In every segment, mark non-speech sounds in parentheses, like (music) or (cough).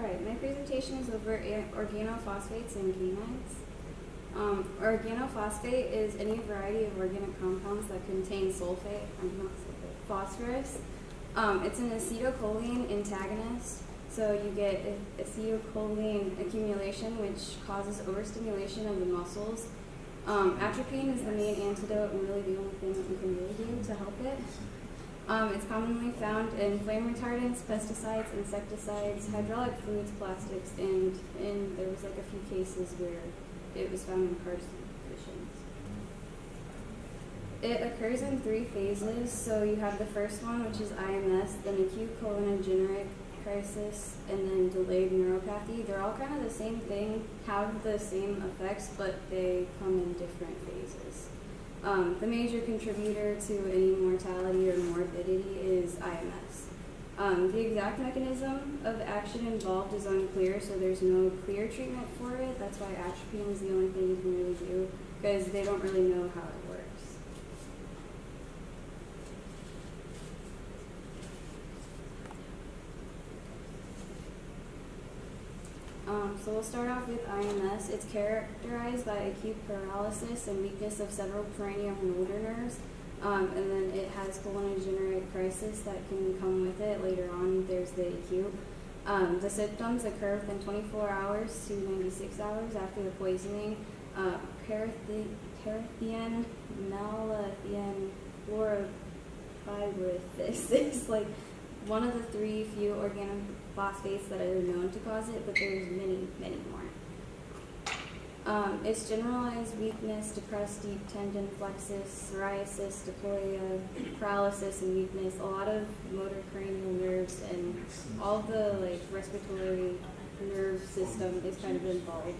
All right, my presentation is over organophosphates and canines. Um, organophosphate is any variety of organic compounds that contain sulfate, sulfate, phosphorus. Um, it's an acetylcholine antagonist, so you get acetylcholine accumulation, which causes overstimulation of the muscles. Um, atropine is the main antidote and really the only thing that we can really do to help it. Um, it's commonly found in flame retardants, pesticides, insecticides, hydraulic fluids, plastics, and, and there was like a few cases where it was found in cars. It occurs in three phases. So you have the first one, which is IMS, then acute cholinergic crisis, and then delayed neuropathy. They're all kind of the same thing, have the same effects, but they come in different phases. Um, the major contributor to any mortality or morbidity is IMS. Um, the exact mechanism of action involved is unclear, so there's no clear treatment for it. That's why atropine is the only thing you can really do, because they don't really know how it works. Um, so we'll start off with IMS. It's characterized by acute paralysis and weakness of several peroneal motor nerves. Um, and then it has cholinergic crisis that can come with it. Later on, there's the acute. Um, the symptoms occur within 24 hours to 96 hours after the poisoning. Uh, Parathion, malathion, fluorophybrosis is (laughs) like one of the three few organophosphates that are known to cause it, but there's many, many more. Um, it's generalized weakness, depressed deep tendon flexus, psoriasis, diplopia, paralysis, and weakness. A lot of motor cranial nerves and all the like respiratory nerve system is kind of involved.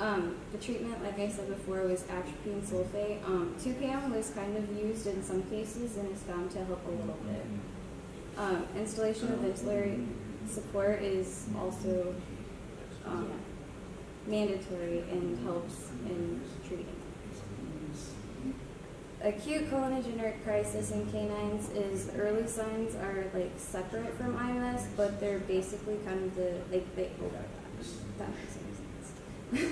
Um, the treatment, like I said before, was atropine sulfate. Um, 2-PAM was kind of used in some cases and is found to help a little bit. Um, installation of ventilatory support is also um, mandatory and helps in treating. Acute cholinergic crisis in canines is early signs are like separate from IMS, but they're basically kind of the like they. That (laughs)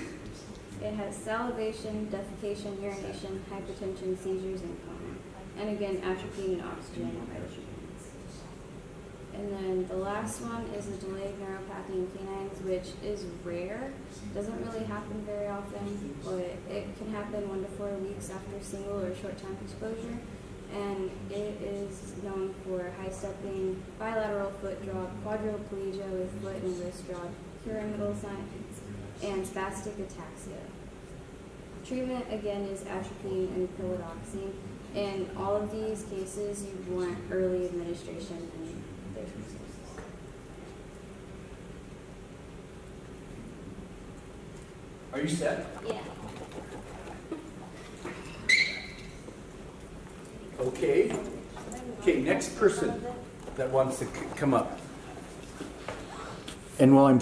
it has salivation, defecation, urination, hypertension, seizures, and coma. And again, atropine and oxygen. And then the last one is a delayed neuropathy in canines, which is rare. Doesn't really happen very often, but it can happen one to four weeks after single or short time exposure. And it is known for high stepping, bilateral foot drop, quadriplegia with foot and wrist drop, pyramidal signs, and spastic ataxia. Treatment again is atropine and pralidoxime. In all of these cases, you want early administration and are you set? Yeah. Okay. Okay, next person that wants to c- come up. And while I'm